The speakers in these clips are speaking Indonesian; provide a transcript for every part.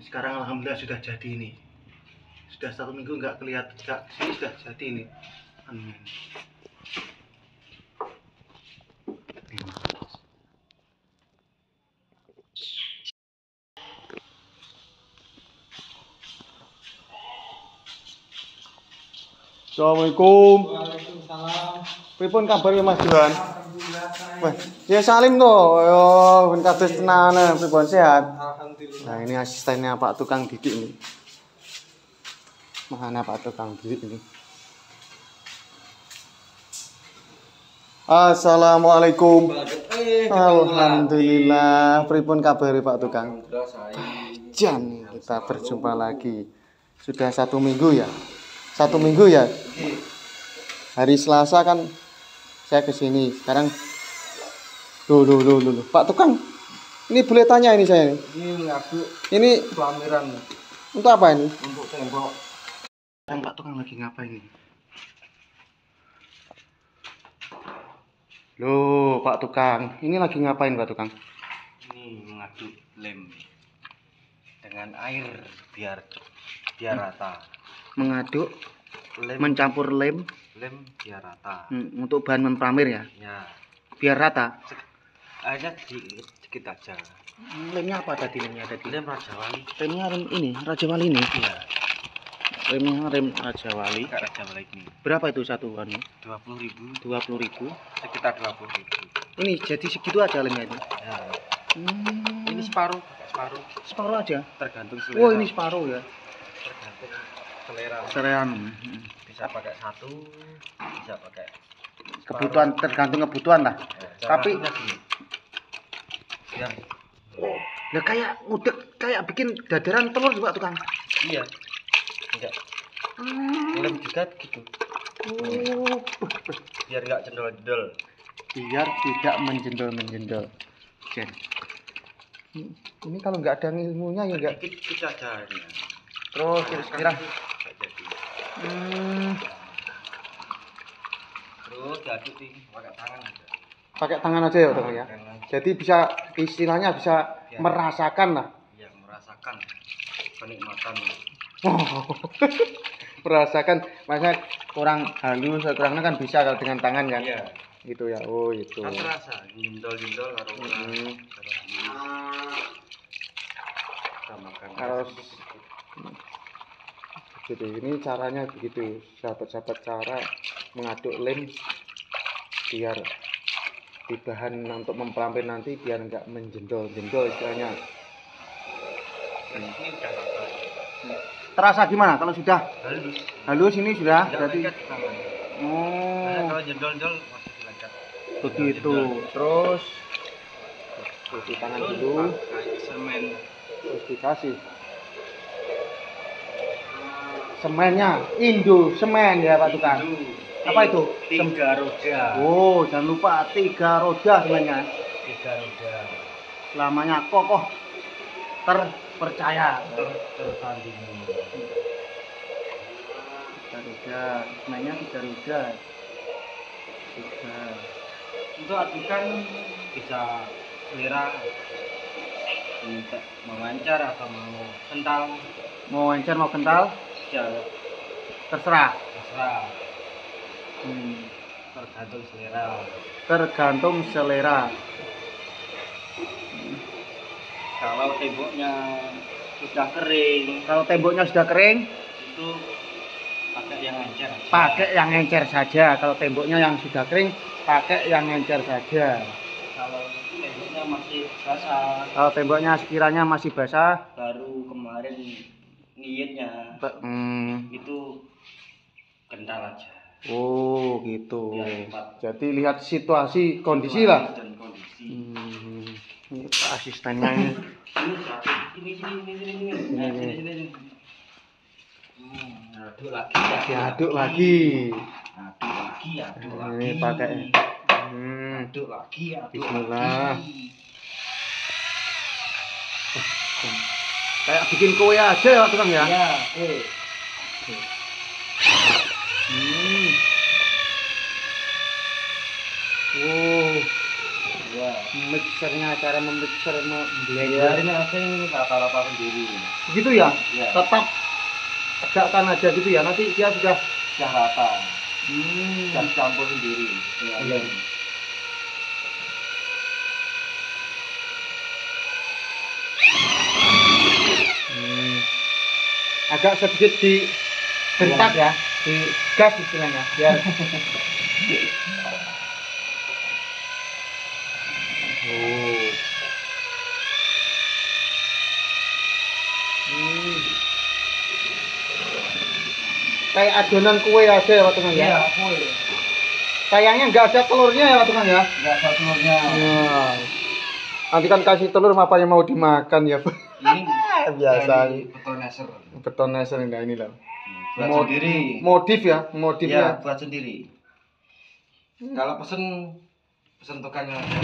sekarang alhamdulillah sudah jadi ini sudah satu minggu nggak kelihatan nggak sini sudah jadi ini amin Assalamualaikum. Waalaikumsalam. Pripun kabar ya Mas Johan? Alhamdulillah. Wah, ya Salim toh. Yo, ben kados tenanan, pripun sehat? Alhamdulillah. Nah, ini asistennya Pak Tukang Didik ini. Mana Pak Tukang Didik ini? Assalamualaikum. Eh, Alhamdulillah. Pripun kabar Pak Tukang? Alhamdulillah. Jan, kita berjumpa lagi. Sudah satu minggu ya? Satu minggu ya? Hari Selasa kan saya ke sini. Sekarang Loh, loh, loh, loh, loh. Pak Tukang, ini boleh tanya ini saya ini. Ini Ini pelamiran untuk apa ini? untuk tembok. Pak Tukang lagi ngapain ini? Loh, Pak Tukang, ini lagi ngapain Pak Tukang? Ini mengaduk lem dengan air biar biar rata. Mengaduk, Lem mencampur lem lem biar rata. hmm, untuk bahan mempramir ya, Ya, biar rata. airnya sedikit, sedikit aja. Lemnya apa tadi lemnya tadi? Lem Raja Wali. Remnya rem ini, Raja Wali ini. Iya, Remnya rem Raja Wali. kayak Raja Wali ini. Berapa itu satu anu? Dua puluh ribu, Dua puluh ribu. sekitar dua puluh ribu. Ini jadi segitu aja lemnya itu. Ya, Hmm, ini separuh, separuh separuh aja. tergantung selera. Oh ini separuh ya. tergantung selera. Serean. Bisa pakai satu, bisa pakai Kebutuhan tergantung kebutuhan lah. Ya, Tapi- gini. Ya, Ya kayak ngudek kayak bikin dadaran telur juga tukang. iya. Enggak. Hmm. Lem juga gitu. Oh. Biar enggak jendol-jendol. Biar tidak menjendol-menjendol. Jen. Hmm, Ini kalau nggak ada ilmunya ya nggak. Dikit-dikit aja ini. Terus kira-kira. Nggak jadi. Hmm, Terus diaduk nih pakai tangan aja. Pakai tangan aja ya tukang ya. Jadi bisa istilahnya bisa Ya. merasakan lah. Ya, merasakan kenikmatan. merasakan masa kurang halus kurangnya kan bisa kalau dengan tangan kan Iya. gitu ya oh itu Kan terasa jendol-jendol karo Hmm. Harus gitu ini caranya begitu sahabat-sahabat cara mengaduk lem biar di bahan untuk mempelampir nanti biar nggak menjendol-jendol istilahnya. Terasa gimana kalau sudah? Halus. halus ini sudah Tidak berarti. Nah, oh. Kalau jendol-jendol masih begitu. Terus? Cuci tangan Terus dulu. semen. Terus dikasih. Semennya Indo semen ya Pak Tukang Apa itu? Tiga roda. oh jangan lupa tiga roda semennya Tiga roda. selamanya kokoh terpercaya. Ter- tiga roda. Semennya tiga roda. Tiga. Untuk adukan bisa selera. Minta mau lancar atau mau kental? Mau encer mau kental? Ya. Terserah. Terserah Hmm, tergantung selera. Tergantung selera. Kalau temboknya sudah kering kalau temboknya sudah kering itu pakai yang lancar aja. pakai yang encer saja. Kalau temboknya yang sudah kering pakai yang encer saja. Kalau temboknya masih basah. Kalau temboknya sekiranya masih basah baru kemarin niatnya hmm, itu kental aja oh gitu. Jadi lihat situasi kondisi lah. dan kondisi. Hmm, ini Pak asistennya ini. Ini sini sini sini sini sini. Aduk lagi. Aduk diaduk lagi. Aduk lagi aduk Ini pakai. hmm, aduk lagi aduk Bismillah. kayak bikin kue aja ya tukang ya? Ya eh hmm. oh ya mixernya cara memixer Ya, blender ini asing rata-rata sendiri. begitu ya Ya, tetap tegakkan aja gitu ya nanti dia sudah sudah rata. hmm. Sudah campur sendiri. Ya, Iya. Hmm. agak sedikit di bentak ya di gas istilahnya biar kayak adonan kue aja ya Tukang ya Iya, kue. sayangnya nggak ada telurnya ya Tukang ya Enggak ada telurnya. Nah, nanti kan kasih telur apa yang mau dimakan ya Ini biasa beton laser. beton laser nah ini lah Buat Mod- sendiri. modif ya Iya, modifnya buat sendiri. Kalau pesen pesen tukangnya aja.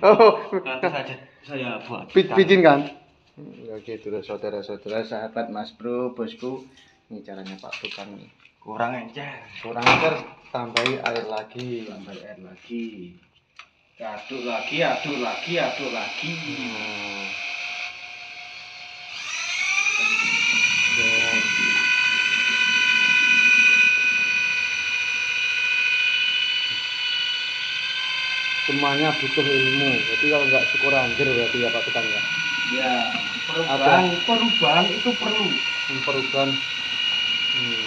oh Nanti saja saya buat. bi- bikin kan ya gitu saudara-saudara sahabat mas bro bosku ini caranya pak tukang nih Kurang aja. kurang ajar tambahi air lagi Tambah air lagi. Aduk lagi, aduk lagi, aduk lagi. Hmm. semuanya butuh ilmu jadi kalau nggak syukur anjir berarti ya pak tukang ya Ya, perubahan, perubahan itu perlu. Perubahan hmm.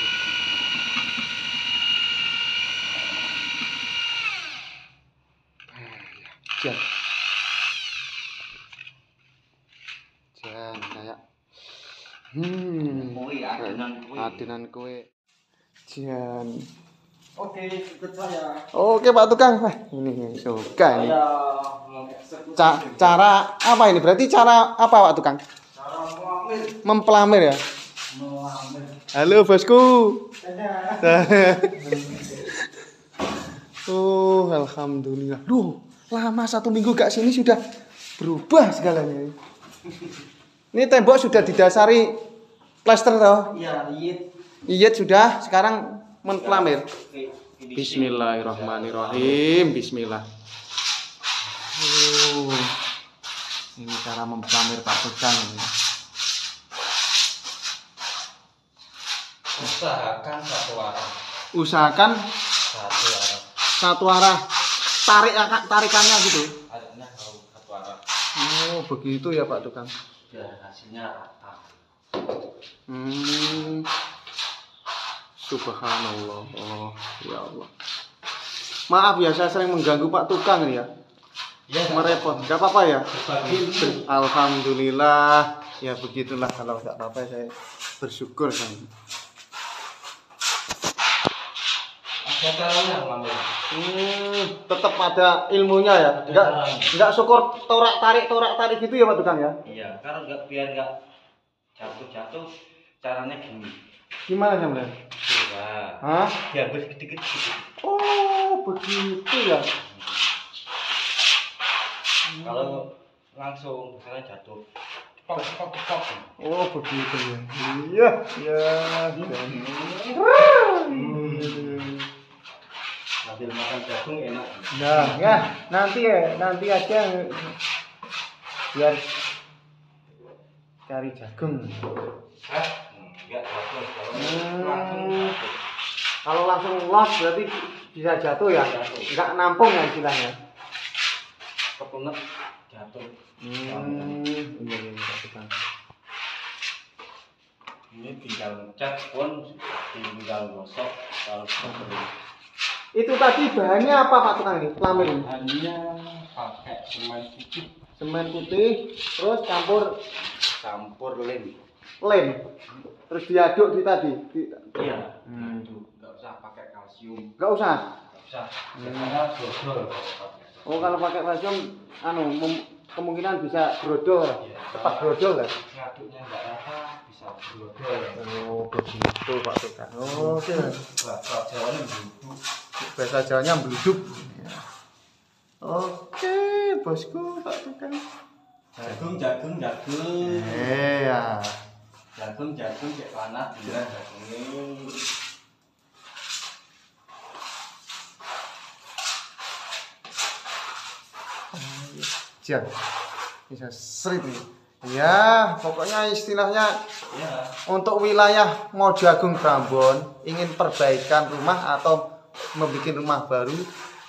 Jan Jan kayak hmm. Kue, adonan kue. adonan kue Jan Oke, ikut saya. oke pak tukang. Wah, ini suka ini. Ca- cara apa ini? Berarti cara apa pak tukang? Cara mempelamir ya? Halo bosku. Oh alhamdulillah. Duh, lama satu minggu gak sini sudah berubah segalanya ini tembok sudah didasari plaster toh? Iya, iya. iyet sudah. Sekarang ini Bismillahirrahmanirrahim. Bismillah. Oh, ini cara mempelamir Pak Tukang ini. usahakan satu arah, usahakan satu arah. satu arah. Tarik tarikannya gitu Adanya kalau satu arah, oh begitu ya Pak Tukang biar hasilnya rata. Hmm. Subhanallah. Oh, ya Allah. Maaf ya, saya sering mengganggu Pak Tukang ya. Ya, Merepot. Gak apa-apa ya? Berbagi. Alhamdulillah. Ya begitulah kalau nggak apa-apa saya bersyukur kan. Ada caranya mengambil. Hmm, tetap ada ilmunya ya. Enggak enggak syukur torak tarik torak tarik gitu ya Pak Tukang ya. Iya, karena nggak biar nggak jatuh-jatuh, caranya gini. Gimana sampean? Coba, Hah? diambil sedikit-sedikit. Oh, begitu ya. Kalau langsung misalnya jatuh, pok pok pok. Oh, begitu ya. Iya, ya. Hmm. Sambil makan jagung enak. Nah, ya, nanti ya, nanti aja biar cari jagung. Hah? Enggak jatuh. Kalau Hmm. langsung jatuh. Kalau langsung los berarti bisa jatuh ya, nggak nampung ya istilahnya. kepunget jatuh. Hmm, iya iya iya Pak. Ini tinggal ngecat pun tinggal gosok kalau seperti Itu tadi bahannya apa Pak Tukang ini? Pelamir ini. hanya pakai semen putih Semen putih, terus campur campur lem. lem. Terus diaduk di tadi. Di- Iya. Hmm. Nggak usah pakai kalsium. Nggak usah. Nggak usah. Dodol pakai. Oh kalau pakai kalsium, anu mem- kemungkinan bisa brodol, Iya. cepat brodol ya. Ngaduknya nggak rata bisa brodol. Oh begitu Pak Tukang. Oh, Oke. Bahasa Jawanya duduk. Bahasa Jawanya bluduk. Oke, bosku Pak Tukang. Jagung, jagung, jagung. Eh ya. Jagung, jagung cek panas bila jagungnya. aja bisa srit nih ya pokoknya istilahnya ya untuk wilayah Mojagung Brambon ingin perbaikan rumah atau membuat rumah baru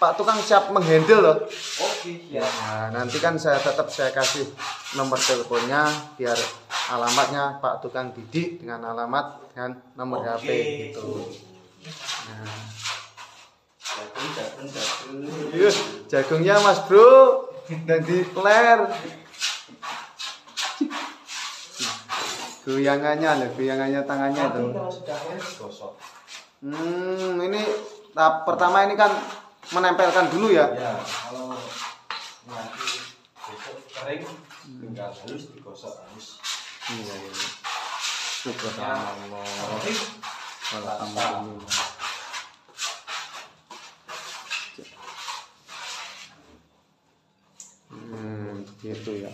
Pak tukang siap menghandle loh oke ya Nah, nanti kan saya tetap saya kasih nomor teleponnya biar alamatnya Pak tukang didik dengan alamat dan nomor Oke. HP gitu. Nah, jagung jagung jagung jagungnya Mas Bro dan di ler. Goyangannya loh, goyangannya tangannya tuh. gosok Hmm, ini tahap pertama ini kan menempelkan dulu ya. ya kalau nanti kering tinggal halus digosok halus Iya, iya. Subhanallah. Oke. Alhamdulillah. Hmm, gitu ya.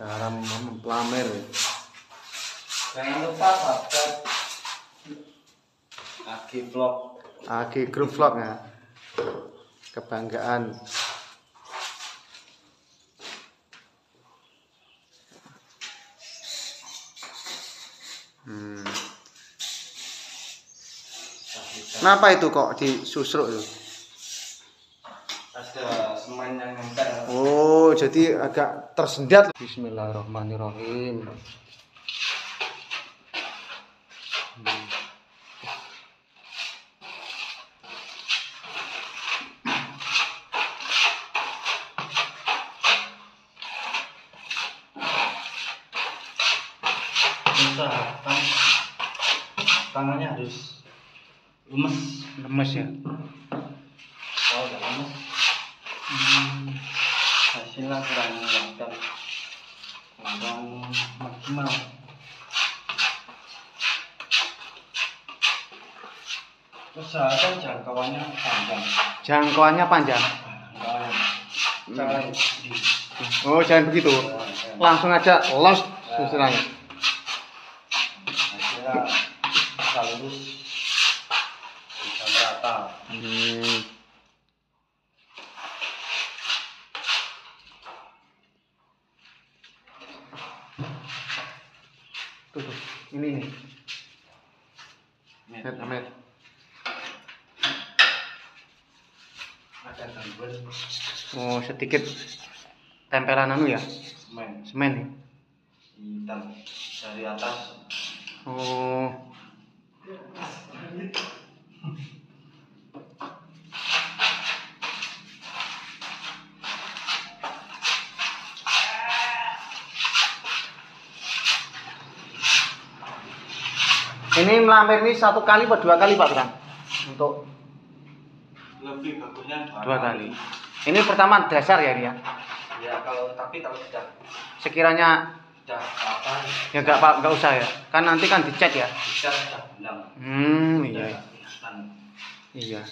Cara mempelamer. ya. jangan lupa subscribe Agi Vlog AG Group Vlog ya. Kebanggaan. Hmm. Kenapa itu kok disusruk itu? ada semen yang Oh, jadi agak tersendat. Bismillahirrahmanirrahim. Tangannya harus lemes Lemes ya. kalau nggak lemes hasilnya kurang kelihatan kurang maksimal usahakan jangkauannya panjang Jangkauannya panjang. Jangan di Oh, jangan begitu. Langsung aja los susulannya. hasilnya bisa lurus bisa merata Hmm. Tuh, tuh. Ini nih. Met, met. Oh, sedikit tempelan anu ya, semen semen nih. hitam dari atas Oh. Ini melamir ini satu kali atau dua kali Pak Tukang? Untuk lebih bagusnya dua kali. Ini pertama dasar ya dia. ya kalau tapi kalau sudah Sekiranya sudah apa ya nggak pak nggak usah ya. Kan nanti kan dicat ya. bisa sudah bilang Hmm iya iya.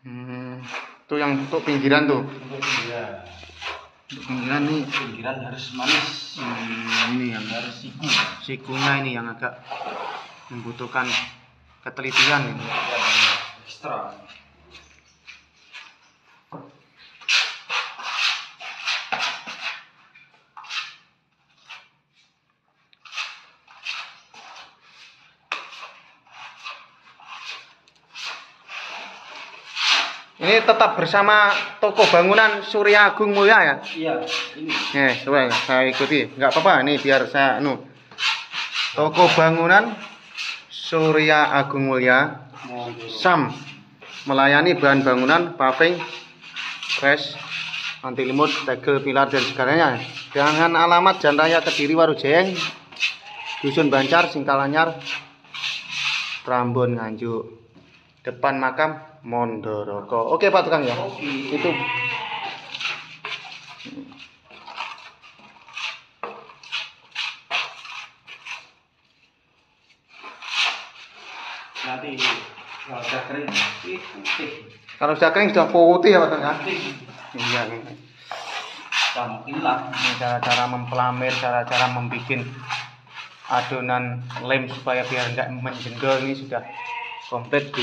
Hmm, itu yang untuk pinggiran tuh. untuk ya Untuk pinggiran nih. pinggiran harus manis Hmm, ini yang harus siku sikunya ini yang agak membutuhkan ketelitian ini. ya ekstra Ini tetap bersama toko bangunan Surya Agung Mulia ya. Iya, ini. Eh, coba saya ikuti. Nggak apa-apa, ini biar saya anu. Toko bangunan Surya Agung Mulia Sam melayani bahan bangunan, paving, press, anti limut, tegel, pilar dan sebagainya. Dengan alamat Jalan Raya Kediri Warujeng, Dusun Bancar, Singkalanyar, Prambon Nganjuk. Depan makam Mondoroko. Oke Pak Tukang ya. Oke. Itu Nanti kalau udah kering putih. kalau sudah kering sudah putih ya Pak Tukang ya. Iya. Tampilan. Ini cara-cara memplamir, cara-cara membuat adonan lem supaya biar enggak menjendol ini sudah komplit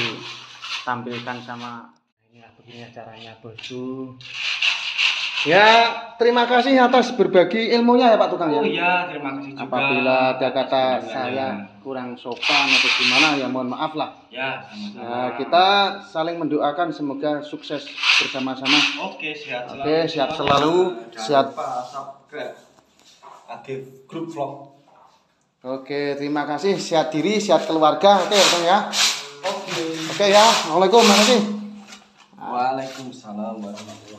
ditampilkan sama ini ya begini caranya bosku. Ya, terima kasih atas berbagi ilmunya ya Pak Tukang ya. Oh iya, terima kasih juga. Apabila ada kata Sebenarnya. saya kurang sopan atau gimana ya mohon maaf lah. Ya, sama-sama. Nah, kita saling mendoakan semoga sukses bersama-sama. Oke, sehat selalu. Oke, siap selalu, Jangan siap. lupa subscribe Agif Group Vlog. Oke, terima kasih. Sehat diri, sehat keluarga. Oke, ya. Oke. Oke ya. Assalamualaikum. Waalaikumsalam warahmatullahi.